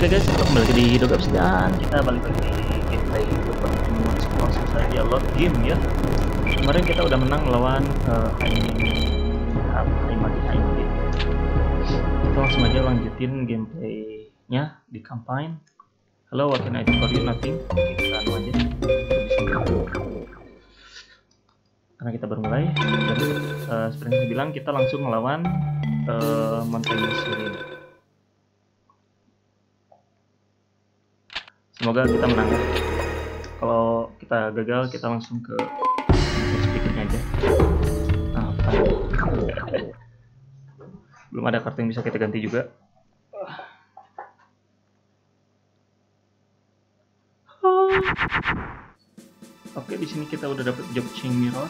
Oke guys, kita kembali di Dogap dan kita balik lagi gameplay pertemuan langsung saja load game ya. Kemarin kita udah menang melawan uh, Haimadi Haimadi. Kita langsung aja lanjutin gameplaynya di campaign. Hello, what can I do for you? Nothing. Kita anu aja. Karena kita baru mulai, dan uh, seperti yang saya bilang kita langsung melawan uh, Mountain Sirin. Semoga kita menang. Kalau kita gagal kita langsung ke speakernya aja. Nah, apa? Belum ada kartu yang bisa kita ganti juga. Oke, di sini kita udah dapet job chain mirror.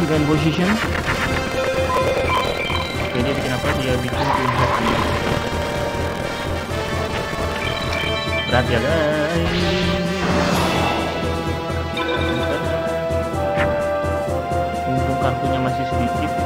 Defend position. Oke dia bikin apa dia bikin twin berat ya guys mumpung kartunya masih sedikit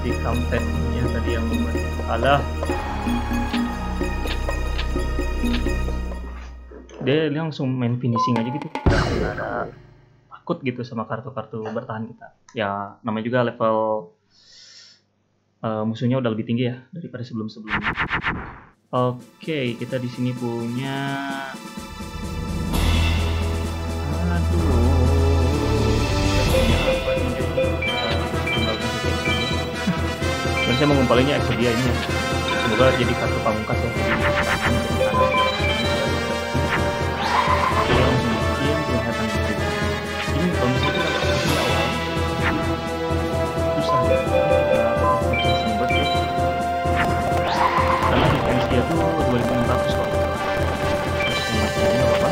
si kampanye tadi yang membuat kalah. Dia langsung main finishing aja gitu. Nggak ada takut gitu sama kartu-kartu bertahan kita. Ya namanya juga level uh, musuhnya udah lebih tinggi ya daripada sebelum-sebelumnya. Oke kita di sini punya dan saya mengumpalinya Exodia ini. Semoga jadi kartu pamungkas ya. Jadi langsung bikin ini kalau misalnya kita di awal susah ya ya karena 2600 kok. Apa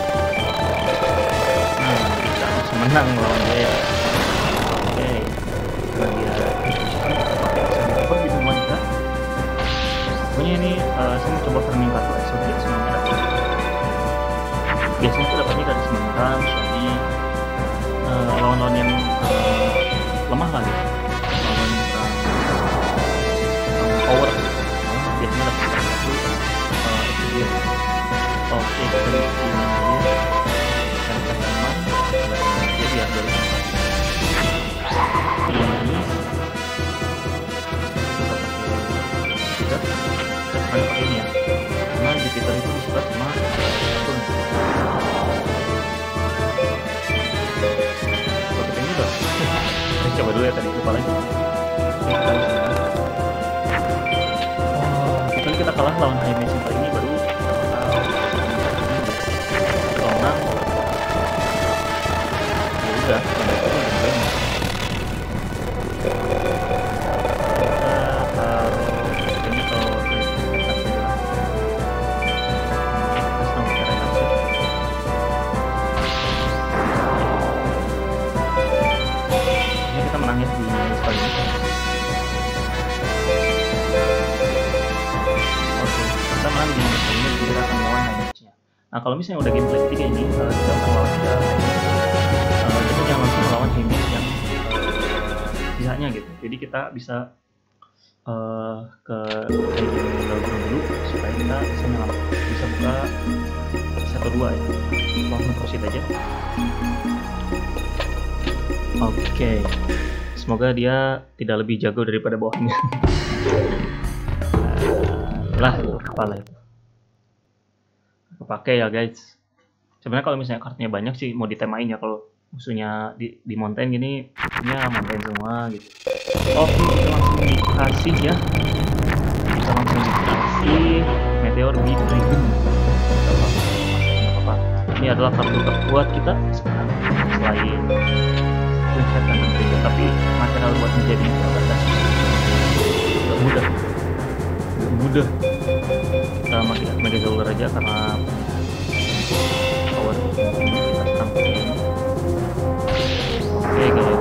nah menang lawan dia pokoknya ini uh, saya mau coba farming kartu exotic semuanya dapat biasanya itu dapatnya dari sementara jadi uh, lawan-lawan yang uh, lemah lah gitu. Lawan yang kurang uh, power. Nah, biasanya dapat kartu uh, exotic oke kita pakai ini ya karena Jupiter itu disuka sama Saturn kita ini dong coba dulu ya tadi lupa lagi. Oh kita kita kalah lawan Jaime Simple nangis di Oke, pertama di ini kita akan melawan Hynixnya. Nah kalau misalnya udah gameplay ketiga ini, kalau kita akan melawan kita, eh, kita jangan langsung melawan Hynix yang sisanya gitu. Jadi kita bisa uh, ke browser dulu supaya kita bisa melawan, bisa buka satu dua ya. Langsung proceed aja. Oke. Semoga dia tidak lebih jago daripada bawahnya. lah kepala itu. Kepake ya guys. Sebenarnya kalau misalnya kartunya banyak sih mau ditemain ya kalau musuhnya di, di mountain gini ya mountain semua gitu. Oke kita langsung dikasih ya. Kita langsung dikasih meteor di dragon. Ini adalah kartu terkuat kita sekarang selain Website dan tentunya tapi material buat menjadi agak susah mudah. Gak mudah kita pakai media Zauler aja karena power kita sampai ini oke kalau terus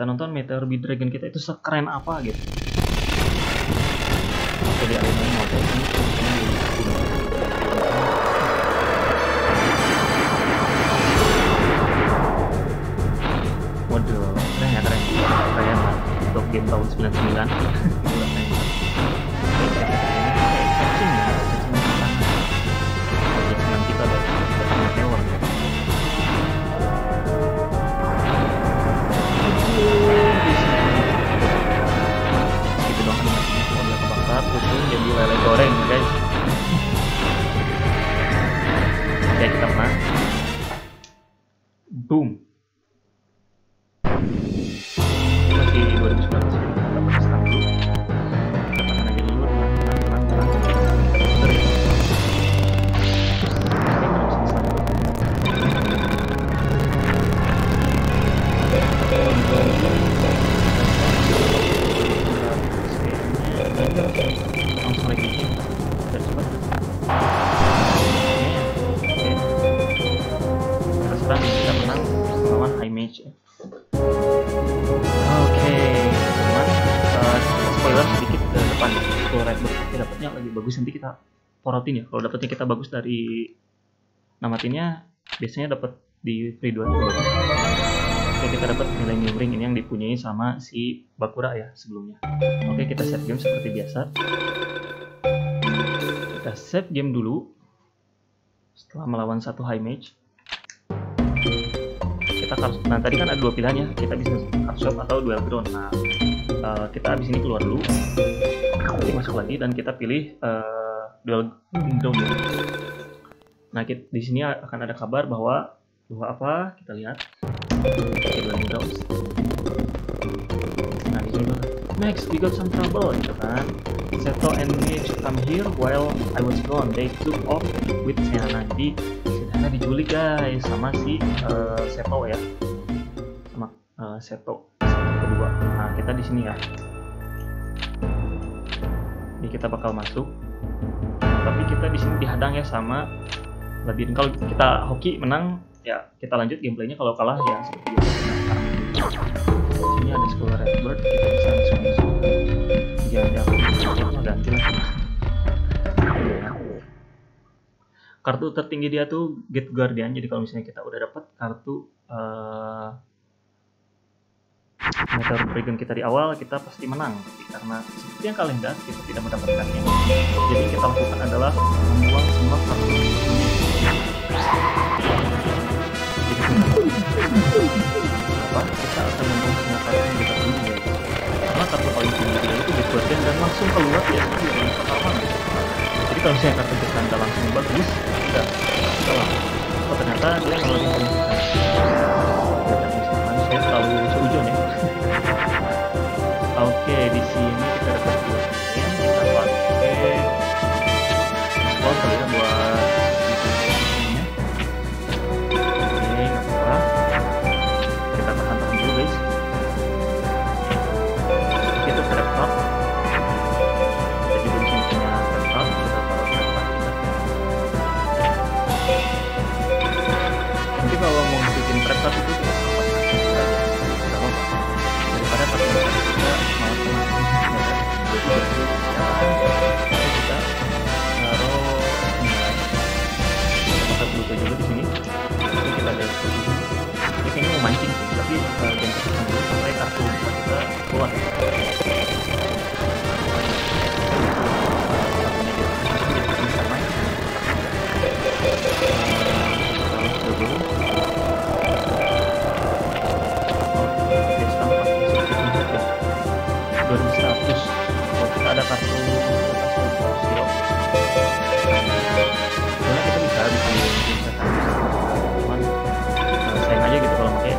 kita nonton Meteor Dragon kita itu sekeren apa gitu. Oke oke okay. teman uh, spoiler sedikit ke depan. Kalau red kita dapatnya lagi bagus. Nanti kita porotin ya. Kalau dapatnya kita bagus dari namatinnya biasanya dapat di free 2 bagus Oke kita dapat new ring ini yang dipunyai sama si Bakura ya sebelumnya. Oke kita set game seperti biasa. Kita save game dulu. Setelah melawan satu high mage kita harus nah tadi kan ada dua pilihan ya. Kita bisa shop atau duel ground nah uh, kita habis ini keluar dulu. Nanti masuk lagi dan kita pilih uh, duel ground dulu nah kita, di sini akan ada kabar bahwa bahwa apa? Kita lihat. Oke dueling grounds nah di sini next we got some trouble gitu kan. Seto and Mitch come here while I was gone. They took off with Sienna. Jadi Sienna diculik guys sama si uh, Seto ya, sama uh, Seto kedua. Nah kita di sini ya. Ini kita bakal masuk. Tapi kita di sini dihadang ya sama labirin. Kalau kita hoki menang ya kita lanjut gameplaynya. Kalau kalah ya seperti biasa. Kartu tertinggi dia tuh Gate Guardian. Jadi kalau misalnya kita udah dapat kartu uh, Meteor kita di awal kita pasti menang. Karena seperti yang kalian lihat kita tidak mendapatkannya jadi kita lakukan adalah membuang semua kartu apa kita akan membuang semua kartu yang kita punya ya karena kartu paling tinggi dia itu di Guardian dan langsung keluar ya jadi kalau misalnya kartu nggak langsung bagus. Kita salah. Oh ternyata dia ngeluarin penyelidikan saya terlalu seujon ya. Oke di sini kita taruh pakai blue juga di sini. Ini kita ini mau mancing sih tapi uh, jangan sampai kartu kita keluar sebenarnya kita bisa bisa cuman sayang aja gitu kalau pakai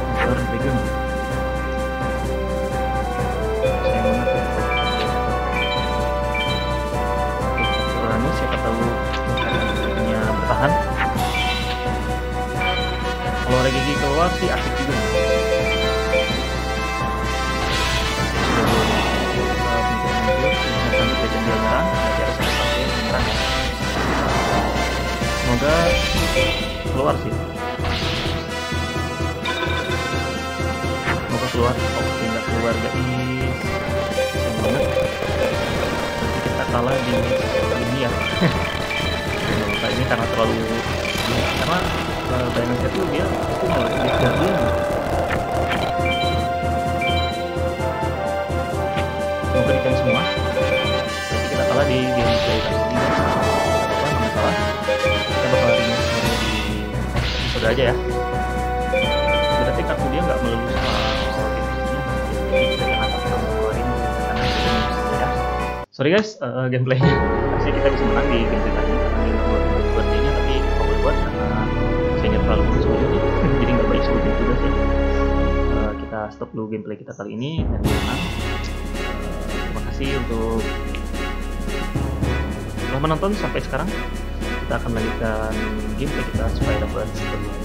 banget ya kalau keluar sih asik juga semoga keluar sih. Semoga keluar? Oh tidak keluar guys sayang banget kita kalah di ini ya. Nah, ini karena terlalu karena uh, Dynasty itu dia itu nggak semoga dikan semua? Nanti kita kalah di gameplay kali ini episode aja ya. Berarti kartu dia nggak melulu sama jadi kita jangan takut ngeluarin karena ya sorry guys uh, gameplaynya sih kita bisa menang di gameplay tadi karena dia nggak buat nya tapi mau buat karena saya terlalu suju jadi nggak baik suju juga sih. Uh, kita stop dulu gameplay kita kali ini dan menang. Kasih untuk telah menonton sampai sekarang kita akan lanjutkan gameplay kita supaya dapat sebelum